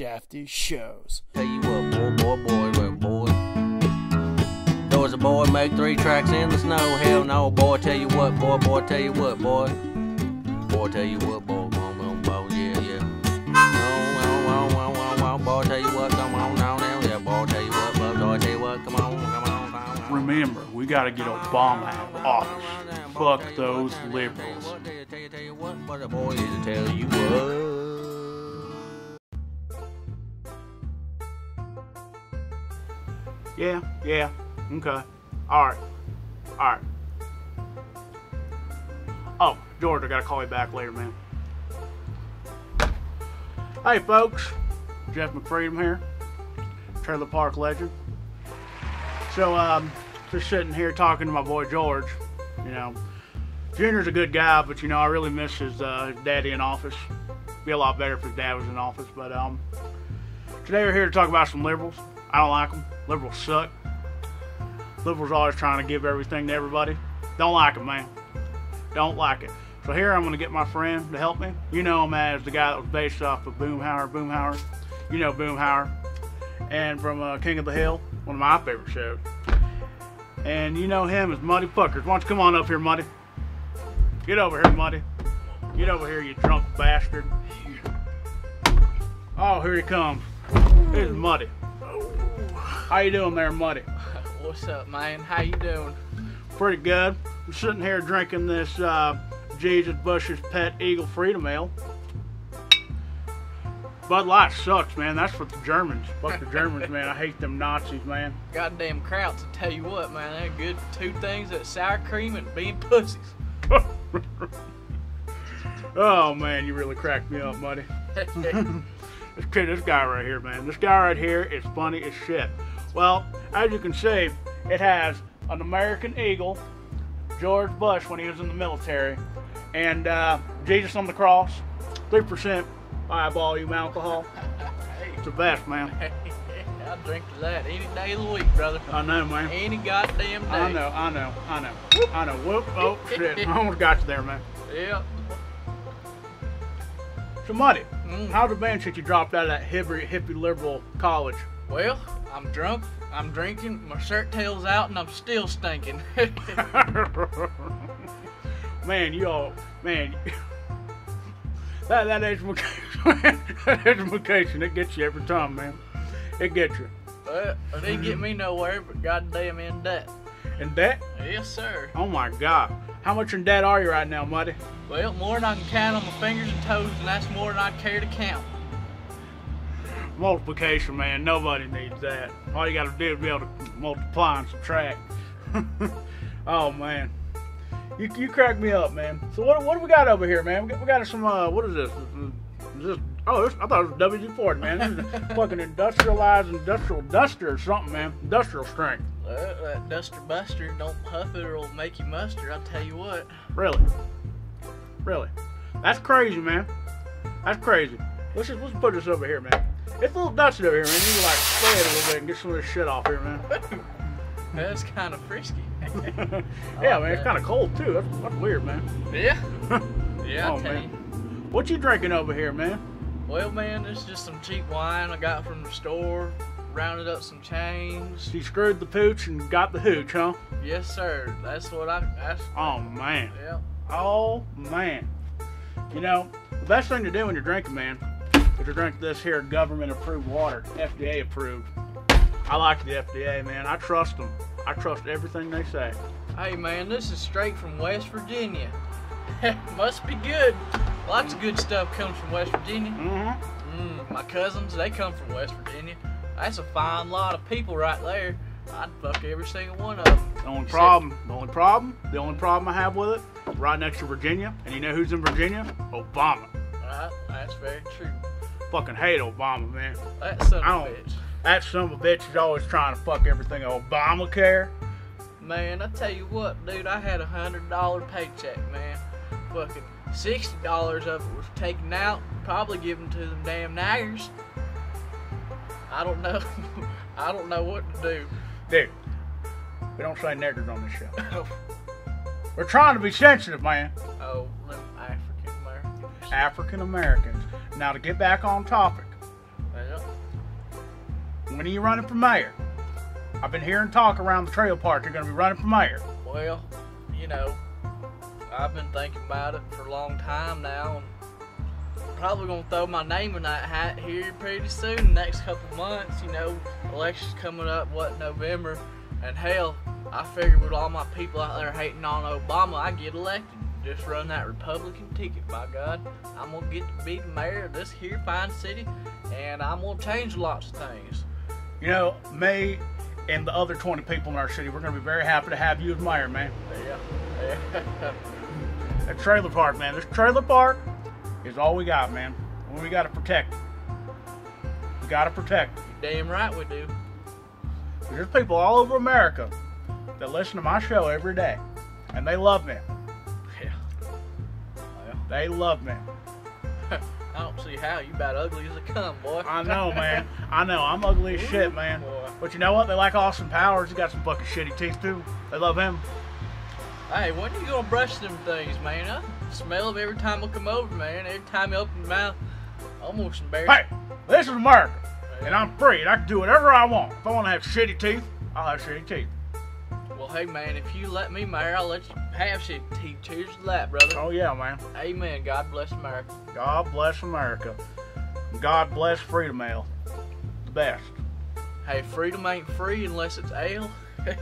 Shafty shows. Tell you what, boy, boy, boy, boy, boy. Does a boy make three tracks in the snow? Hell no, boy. Tell you what, boy, boy. Tell you what, boy. Boy, tell you what, boy, boy, boy, boy, yeah, yeah. Oh, oh, oh, oh, oh, oh, boy, tell you what, come on now, now, yeah, boy, tell you what, boy, boy, tell you what, come on, come on, come on. Remember, we gotta get Obama out of office. Fuck those liberals. Tell you, tell you, tell you what, but the boy is tell you what. Yeah, yeah, okay. Alright. Alright. Oh, George, I gotta call you back later, man. Hey, folks. Jeff McFredom here. Trailer Park Legend. So, um, just sitting here talking to my boy George. You know, Junior's a good guy, but, you know, I really miss his, uh, daddy in office. Be a lot better if his dad was in office, but, um, today we're here to talk about some liberals. I don't like them. Liberals suck. Liberals always trying to give everything to everybody. Don't like them, man. Don't like it. So here I'm going to get my friend to help me. You know him as the guy that was based off of Boomhauer. Boomhauer. You know Boomhauer. And from uh, King of the Hill, one of my favorite shows. And you know him as Muddy Puckers. Why don't you come on up here, Muddy? Get over here, Muddy. Get over here, you drunk bastard. Oh, here he comes. Here's Muddy. How you doing there, Muddy? What's up, man? How you doing? Pretty good. I'm sitting here drinking this uh, Jesus Bush's Pet Eagle Freedom Ale. Bud Light sucks, man. That's for the Germans. Fuck the Germans, man. I hate them Nazis, man. Goddamn Krauts, I tell you what, man, they're good two things that sour cream and being pussies. oh man, you really cracked me up, buddy. This kid, this guy right here, man. This guy right here is funny as shit. Well, as you can see, it has an American Eagle, George Bush when he was in the military, and uh, Jesus on the cross, three percent by volume alcohol. It's the best, man. I drink to that any day of the week, brother. I know, man. Any goddamn day. I know, I know, I know, I know. Whoop! Oh shit! I almost got you there, man. Yeah. So, Muddy, Mm. how's it been since you dropped out of that hippie, hippie liberal college? Well, I'm drunk, I'm drinking, my shirt tail's out, and I'm still stinking. man, you all, man, that that education, that education, it gets you every time, man. It gets you. well, it didn't get me nowhere, but goddamn in debt. In debt? Yes, sir. Oh my God, how much in debt are you right now, Muddy? Well, more than I can count on my fingers and toes, and that's more than I care to count. Multiplication, man. Nobody needs that. All you got to do is be able to multiply and subtract. oh man, you you crack me up, man. So what what do we got over here, man? We got, we got some uh, what is this? Is this oh, this, I thought it was WD-40, man. This is fucking industrialized industrial duster or something, man. Industrial strength. Well, that Duster Buster, don't huff it or it'll make you mustard. I'll tell you what. Really, really. That's crazy, man. That's crazy. Let's just let's put this over here, man. It's a little dusty over here, man. You can like spray it a little bit and get some of this shit off here, man. That's kind of frisky. yeah, man, it's kind of cold too. That's, that's weird, man. yeah. Yeah, Oh, man. you. What you drinking over here, man? Well, man, this is just some cheap wine I got from the store. Rounded up some chains. You screwed the pooch and got the hooch, huh? Yes, sir. That's what I. That's. Oh man. Yeah. Oh man. You know, the best thing to do when you're drinking, man, is to drink this here government-approved water, FDA approved. I like the FDA, man. I trust them. I trust everything they say. Hey, man, this is straight from West Virginia. Must be good. Lots of good stuff comes from West Virginia. Mm-hmm. Mm, my cousins, they come from West Virginia. That's a fine lot of people right there. I'd fuck every single one of them. The only problem, the only problem, the only problem I have with it, right next to Virginia, and you know who's in Virginia? Obama. Right? That's very true. Fucking hate Obama, man. That son I of a don't- bitch. That son of a bitch is always trying to fuck everything Obamacare. Man, I tell you what, dude, I had a hundred dollar paycheck, man. Fucking sixty dollars of it was taken out, probably given to them damn naggers. I don't know. I don't know what to do. Dude, we don't say niggers on this show. We're trying to be sensitive, man. oh, African Americans. African Americans. Now to get back on topic, Well, when are you running for mayor? I've been hearing talk around the trail park. You're going to be running for mayor. Well, you know, I've been thinking about it for a long time now. And I'm probably gonna throw my name in that hat here pretty soon. Next couple months, you know, elections coming up. What November? And hell, I figured with all my people out there hating on Obama, I get elected. Just run that Republican ticket, by God. I'm gonna get to be the mayor of this here fine city, and I'm gonna change lots of things. You know, me and the other 20 people in our city, we're going to be very happy to have you as mayor, man. Yeah, yeah. That trailer park, man. This trailer park is all we got, man. We got to protect it. We got to protect it. Damn right we do. There's people all over America that listen to my show every day, and they love me. They love me. I don't see how. You about ugly as a cum, boy. I know, man. I know. I'm ugly as shit, man. Boy. But you know what? They like Austin Powers. He got some fucking shitty teeth too. They love him. Hey, when you gonna brush them things, man? I smell them every time I come over, man. Every time you open your mouth, almost embarrassed. Hey, this is America, and I'm free, and I can do whatever I want. If I want to have shitty teeth, I'll have shitty teeth. Hey, man, if you let me, mayor, I'll let you have shit teeth. Cheers to that, brother. Oh yeah, man. Amen. God bless America. God bless America. God bless Freedom Ale. The best. Hey, freedom ain't free unless it's ale. No,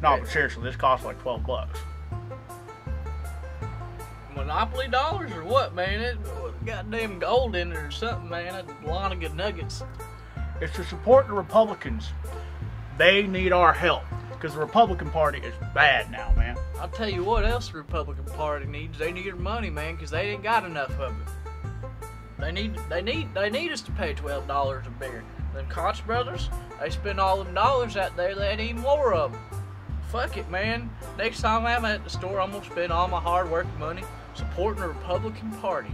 but seriously, this costs like 12 bucks. Monopoly dollars or what, man? It goddamn gold in it or something, man. A lot of good nuggets. It's to support the Republicans. They need our help because the Republican Party is bad now, man. I'll tell you what else the Republican Party needs. They need money, man, because they ain't got enough of it. They need, they need, they need us to pay twelve dollars a beer. Them Koch brothers, they spend all them dollars out there. They need more of them. Fuck it, man. Next time I'm at the store, I'm gonna spend all my hard work money supporting the Republican Party.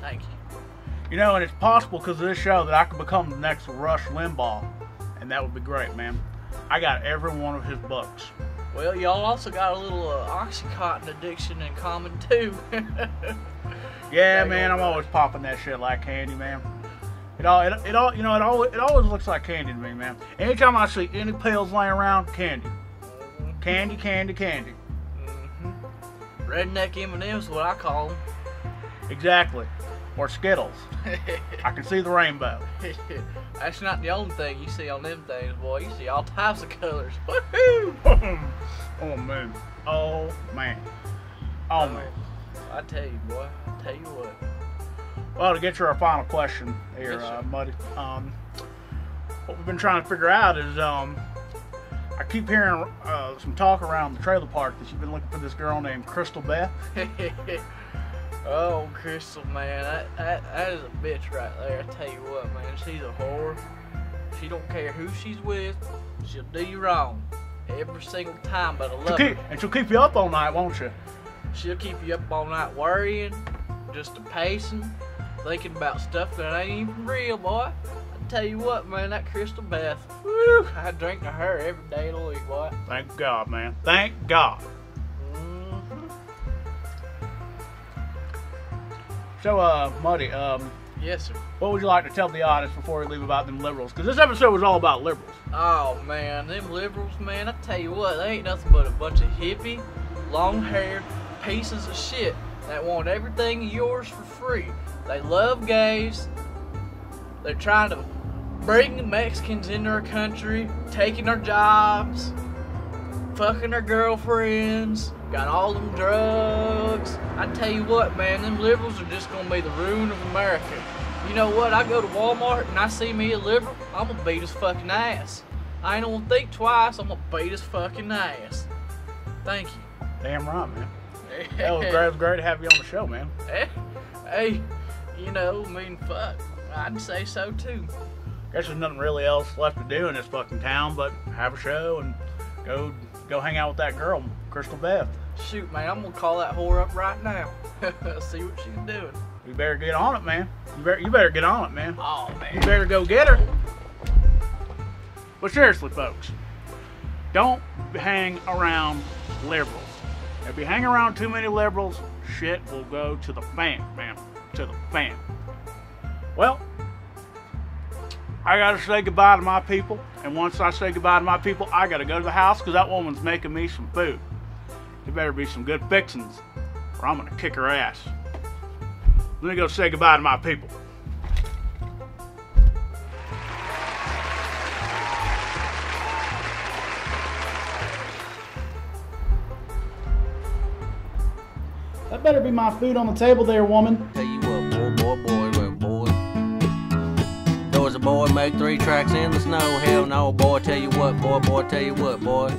Thank you. You know, and it's possible because of this show that I could become the next Rush Limbaugh, and that would be great, man. I got every one of his books. Well, y'all also got a little uh, OxyContin addiction in common too. Yeah, man, I'm always popping that shit like candy, man. It all, it, it all, you know, it all, it always looks like candy to me, man. Anytime I see any pills laying around, candy, candy, candy, candy. hmm Redneck M&M's, what I call them. Exactly. Or Skittles. I can see the rainbow. That's not the only thing you see on them things, boy. You see all types of colors. Woohoo! oh man. Oh man. Oh man. I tell you, boy. I tell you what. Well, to get to our final question here, Yes, uh, Muddy. Um, what we've been trying to figure out is, um, I keep hearing uh, some talk around the trailer park that you've been looking for this girl named Crystal Beth. oh, Crystal, man, that, that that is a bitch right there. I tell you what, man, she's a whore. She don't care who she's with. She'll do you wrong every single time, but I She'll love keep, her. and she'll keep you up all night, won't she? She'll keep you up all night worrying, just a pacing, thinking about stuff that ain't even real, boy. I tell you what, man, that Crystal Beth, whew, I drink to her every day of the week, boy. Thank God, man. Thank God. So, uh, Muddy, um, Yes, sir. what would you like to tell the audience before we leave about them liberals? Because this episode was all about liberals. Oh man, them liberals, man, I tell you what, they ain't nothing but a bunch of hippie, long haired pieces of shit that want everything yours for free. They love gays. They're trying to bring Mexicans into our country, taking our jobs, fucking our girlfriends, got all them drugs. I tell you what, man, them liberals are just gonna be the ruin of America. You know what? I go to Walmart and I see me a liberal, I'm gonna beat his fucking ass. I ain't gonna think twice, I'm gonna beat his fucking ass. Thank you. Damn right, man. That was great. Great to have you on the show, man. Eh, hey, you know, I mean, fuck. I'd say so too. Guess there's nothing really else left to do in this fucking town but have a show and go go hang out with that girl, Crystal Beth. Shoot, man, I'm gonna call that whore up right now. See what she's doing. You better get on it, man. You better you better get on it, man. Oh man. You better go get her. But seriously, folks, don't hang around liberals. If you hang around too many liberals, shit will go to the fan, man. To the fan. Well, I gotta say goodbye to my people. And once I say goodbye to my people, I gotta go to the house because that woman's making me some food. There better be some good fixings, or I'm gonna kick her ass. Let me go say goodbye to my people. That better be my food on the table there, woman. Boy make three tracks in the snow? Hell no, boy. Tell you what, boy, boy. Tell you what, boy.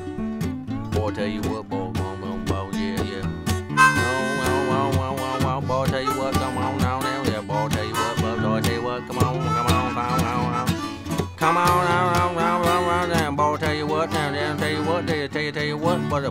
Boy, tell you what, boy, boy, boy, boy, yeah, yeah. Oh, oh, oh, oh, oh, oh, boy, tell you what, come on now, now, yeah, boy, tell you what, boy, boy, tell you what, come on, come on, come on, come on. Come on, now, now, now, now, now, boy, tell you what, now, now, tell you what, tell you, tell you, tell you what, but